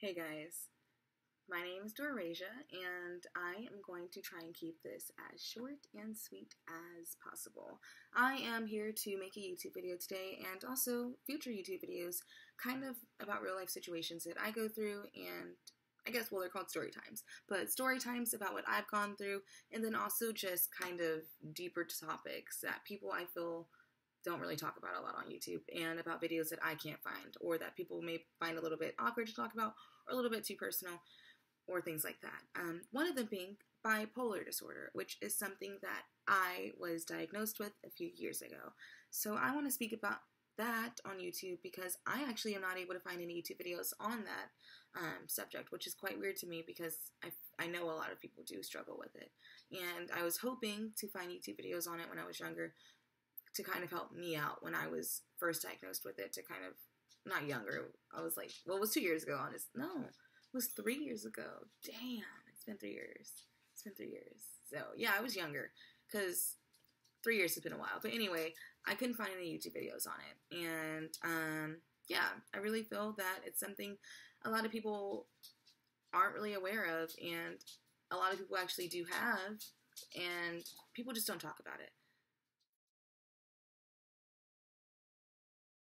Hey guys, my name is Doraezha, and I am going to try and keep this as short and sweet as possible. I am here to make a YouTube video today and also future YouTube videos kind of about real life situations that I go through and I guess, well, they're called story times, but story times about what I've gone through, and then also just kind of deeper topics that people I feel don't really talk about a lot on YouTube and about videos that I can't find or that people may find a little bit awkward to talk about or a little bit too personal or things like that. Um, one of them being bipolar disorder, which is something that I was diagnosed with a few years ago. So I want to speak about that on YouTube because I actually am not able to find any YouTube videos on that um, subject, which is quite weird to me because I, I know a lot of people do struggle with it. And I was hoping to find YouTube videos on it when I was younger, to kind of help me out when I was first diagnosed with it to kind of not younger. I was like, well, it was two years ago. Honest, no, it was three years ago. Damn, it's been three years. It's been three years. So yeah, I was younger because three years has been a while. But anyway, I couldn't find any YouTube videos on it, and um, yeah, I really feel that it's something a lot of people aren't really aware of, and a lot of people actually do have, and people just don't talk about it.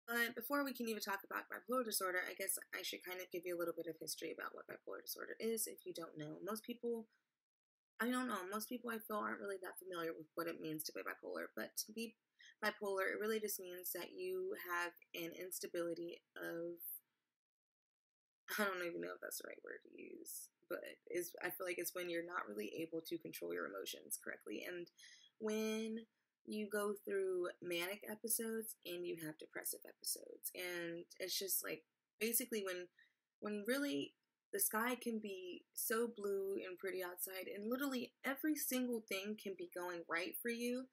But before we can even talk about bipolar disorder, I guess I should kind of give you a little bit of history about what bipolar disorder is if you don't know. Most people, I don't know, most people I feel aren't really that familiar with what it means to be bipolar. But to be bipolar, it really just means that you have an instability of, I don't even know if that's the right word to use, but is I feel like it's when you're not really able to control your emotions correctly. And when you go through manic episodes and you have depressive episodes and it's just like basically when when really the sky can be so blue and pretty outside and literally every single thing can be going right for you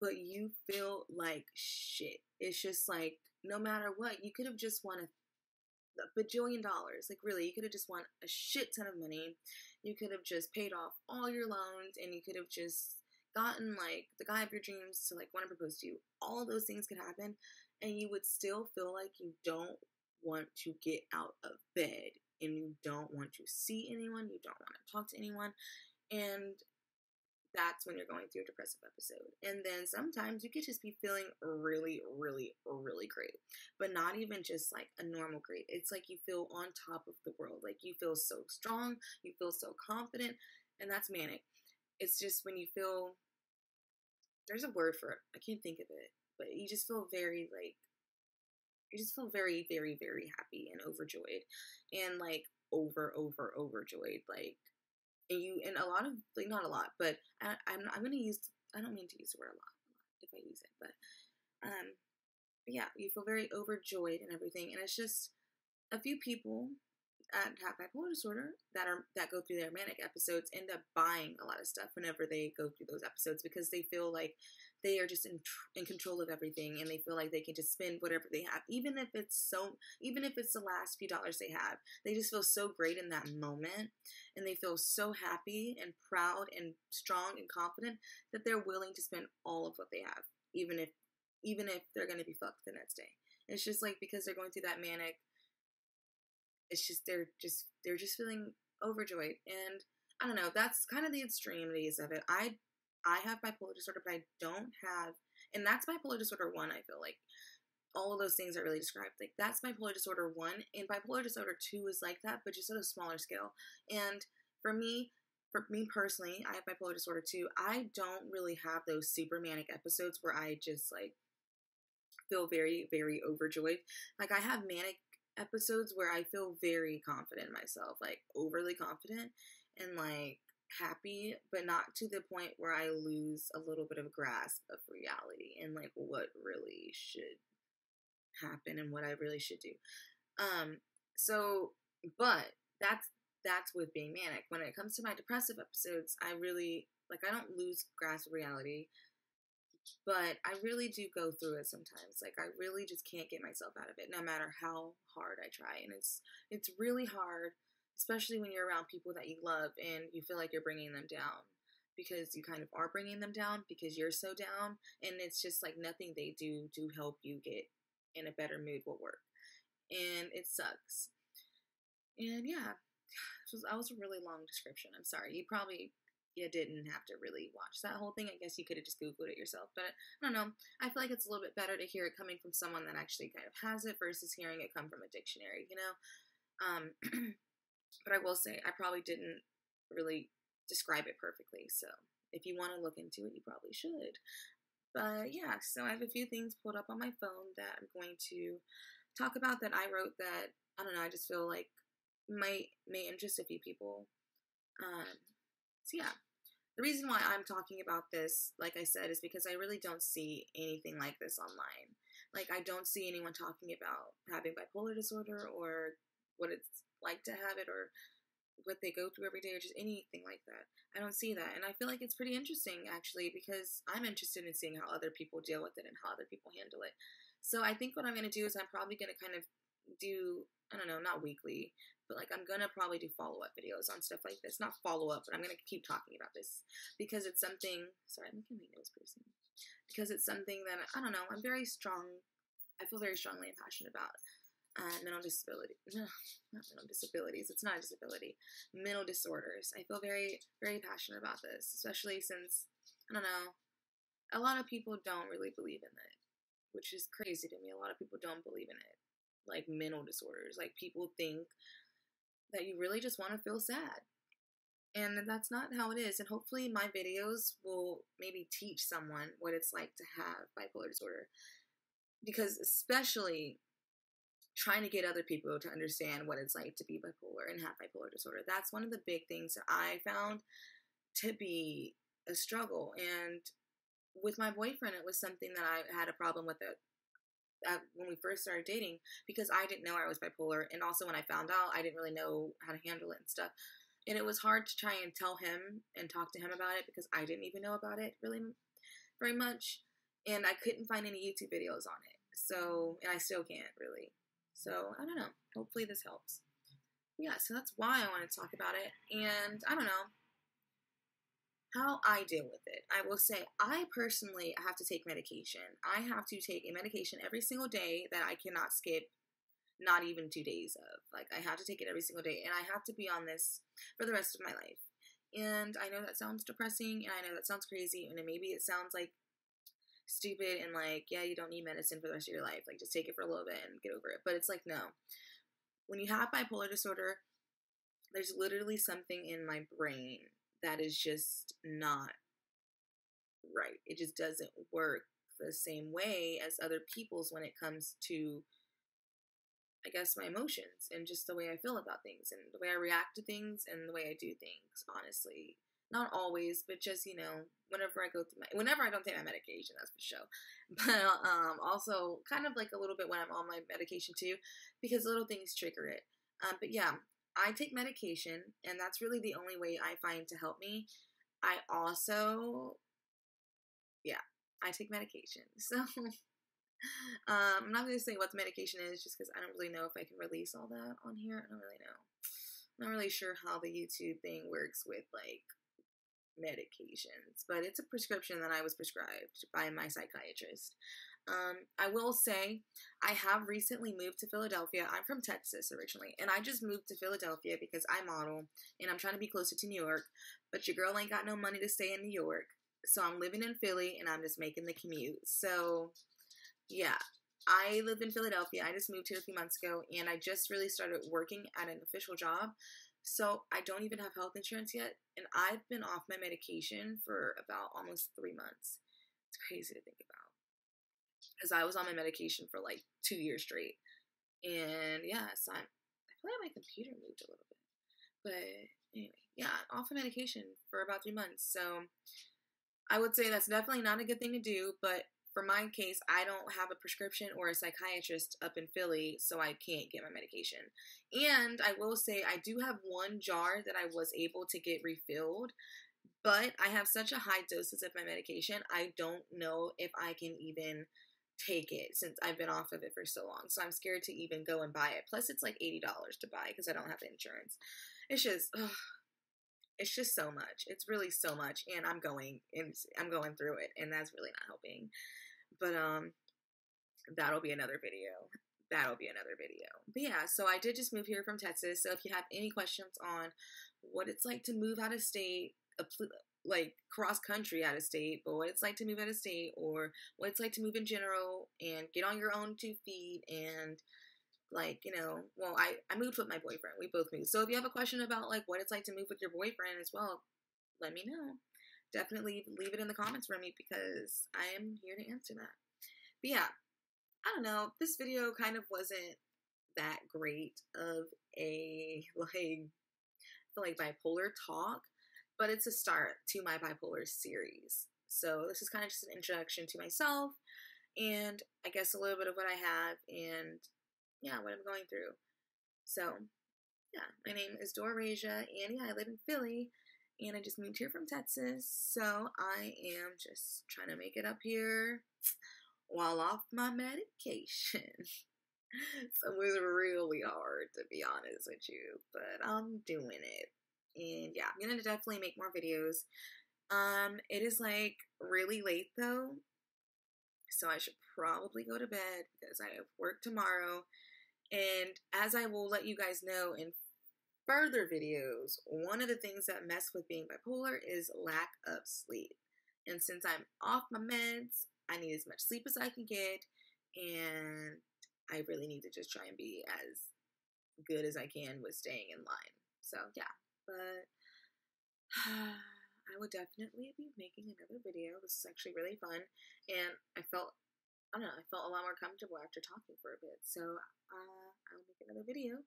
but you feel like shit it's just like no matter what you could have just won a bajillion dollars. Like, really, you could have just won a shit ton of money. You could have just paid off all your loans and you could have just gotten like the guy of your dreams to like want to propose to you, all those things could happen, and you would still feel like you don't want to get out of bed and you don't want to see anyone, you don't want to talk to anyone, and that's when you're going through a depressive episode. And then sometimes you could just be feeling really, really, really great, but not even just like a normal great. It's like you feel on top of the world, like you feel so strong, you feel so confident, and that's manic. It's just when you feel there's a word for it. I can't think of it, but you just feel very like you just feel very, very, very happy and overjoyed, and like over, over, overjoyed. Like, and you and a lot of like not a lot, but I, I'm I'm gonna use. I don't mean to use the word a lot, if I use it, but um, yeah, you feel very overjoyed and everything, and it's just a few people that have bipolar disorder that are that go through their manic episodes end up buying a lot of stuff whenever they go through those episodes because they feel like they are just in in control of everything and they feel like they can just spend whatever they have even if it's so even if it's the last few dollars they have they just feel so great in that moment and they feel so happy and proud and strong and confident that they're willing to spend all of what they have even if even if they're going to be fucked the next day. It's just like because they're going through that manic it's just they're just they're just feeling overjoyed and I don't know, that's kind of the extremities of it. I I have bipolar disorder, but I don't have and that's bipolar disorder one, I feel like. All of those things are really described. Like that's bipolar disorder one, and bipolar disorder two is like that, but just at a smaller scale. And for me, for me personally, I have bipolar disorder two. I don't really have those super manic episodes where I just like feel very, very overjoyed. Like I have manic episodes where I feel very confident myself, like overly confident and like happy, but not to the point where I lose a little bit of grasp of reality and like what really should happen and what I really should do. Um so but that's that's with being manic. When it comes to my depressive episodes, I really like I don't lose grasp of reality but I really do go through it sometimes. Like I really just can't get myself out of it no matter how hard I try. And it's it's really hard, especially when you're around people that you love and you feel like you're bringing them down because you kind of are bringing them down because you're so down and it's just like nothing they do to help you get in a better mood will work. And it sucks. And yeah, it was, that was a really long description. I'm sorry. You probably you didn't have to really watch that whole thing. I guess you could have just Googled it yourself. But I don't know. I feel like it's a little bit better to hear it coming from someone that actually kind of has it versus hearing it come from a dictionary, you know? Um, but I will say, I probably didn't really describe it perfectly. So if you want to look into it, you probably should. But yeah, so I have a few things pulled up on my phone that I'm going to talk about that I wrote that, I don't know, I just feel like might may interest a few people. Um, so yeah, the reason why I'm talking about this, like I said, is because I really don't see anything like this online. Like, I don't see anyone talking about having bipolar disorder or what it's like to have it or what they go through every day or just anything like that. I don't see that. And I feel like it's pretty interesting, actually, because I'm interested in seeing how other people deal with it and how other people handle it. So I think what I'm going to do is I'm probably going to kind of do, I don't know, not weekly, but like I'm gonna probably do follow up videos on stuff like this. Not follow up, but I'm gonna keep talking about this because it's something. Sorry, I'm making my nose piercing because it's something that I don't know. I'm very strong. I feel very strongly and passionate about uh, mental disability. No, not mental disabilities. It's not a disability. Mental disorders. I feel very, very passionate about this, especially since I don't know. A lot of people don't really believe in it, which is crazy to me. A lot of people don't believe in it like mental disorders. Like people think that you really just want to feel sad. And that's not how it is. And hopefully, my videos will maybe teach someone what it's like to have bipolar disorder. Because, especially trying to get other people to understand what it's like to be bipolar and have bipolar disorder, that's one of the big things that I found to be a struggle. And with my boyfriend, it was something that I had a problem with it when we first started dating because I didn't know I was bipolar, and also when I found out, I didn't really know how to handle it and stuff. And it was hard to try and tell him and talk to him about it because I didn't even know about it really very much, and I couldn't find any YouTube videos on it. So, and I still can't really. So I don't know. Hopefully this helps. Yeah, so that's why I want to talk about it, and I don't know how I deal with it. I will say, I personally have to take medication. I have to take a medication every single day that I cannot skip, not even two days of. Like, I have to take it every single day, and I have to be on this for the rest of my life. And I know that sounds depressing, and I know that sounds crazy, and maybe it sounds like stupid and like, yeah, you don't need medicine for the rest of your life. Like, just take it for a little bit and get over it. But it's like, no. When you have bipolar disorder, there's literally something in my brain that is just not right. It just doesn't work the same way as other people's when it comes to I guess my emotions and just the way I feel about things and the way I react to things and the way I do things, honestly. Not always, but just, you know, whenever I go through my whenever I don't take my medication, that's for sure. But um also kind of like a little bit when I'm on my medication too, because little things trigger it. Um, but yeah, I take medication, and that's really the only way I find to help me. I also, yeah, I take medication. So um, I'm not going to say what the medication is just because I don't really know if I can release all that on here. I don't really know. I'm not really sure how the YouTube thing works with like medications, but it's a prescription that I was prescribed by my psychiatrist. Um, I will say I have recently moved to Philadelphia. I'm from Texas originally, and I just moved to Philadelphia because I model and I'm trying to be closer to New York. But your girl ain't got no money to stay in New York, so I'm living in Philly and I'm just making the commute. So, yeah, I live in Philadelphia. I just moved here a few months ago, and I just really started working at an official job. So I don't even have health insurance yet, and I've been off my medication for about almost three months. It's crazy to think about because I was on my medication for like two years straight. And yeah, so I'm, I feel like my computer moved a little bit. But anyway, yeah, off of medication for about three months. So I would say that's definitely not a good thing to do. But for my case, I don't have a prescription or a psychiatrist up in Philly, so I can't get my medication. And I will say, I do have one jar that I was able to get refilled. But I have such a high doses of my medication, I don't know if I can even take it since I've been off of it for so long. So I'm scared to even go and buy it. Plus, it's like $80 to buy because I don't have insurance. It's just, ugh, it's just so much. It's really so much. And I'm going, and I'm going through it. And that's really not helping. But, um, that'll be another video. that'll be another video. But yeah, so I did just move here from Texas. So if you have any questions on what it's like to move out of state, like cross country out of state, but what it's like to move out of state, or what it's like to move in general and get on your own two feet and like you know well i i moved with my boyfriend. We both moved. So if you have a question about like what it's like to move with your boyfriend as well let me know. Definitely leave it in the comments for me because i am here to answer that. But yeah I don't know. This video kind of wasn't that great of a like like bipolar talk, but it's a start to my bipolar series. So this is kind of just an introduction to myself and I guess a little bit of what I have and yeah, what I'm going through. So yeah, my name is Doraezha and yeah, I live in Philly and I just moved here from Texas. So I am just trying to make it up here while off my medication. so it was really hard to be honest with you, but I'm doing it. And yeah, I'm gonna definitely make more videos. Um, it is like really late though, so I should probably go to bed because I have work tomorrow. And as I will let you guys know in further videos, one of the things that mess with being bipolar is lack of sleep. And since I'm off my meds, I need as much sleep as I can get, and I really need to just try and be as good as I can with staying in line. So yeah, but I would definitely be making another video. This is actually really fun, and I felt I don't know, I felt a lot more comfortable after talking for a bit. So uh, I'll make another video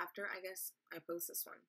after I guess I post this one.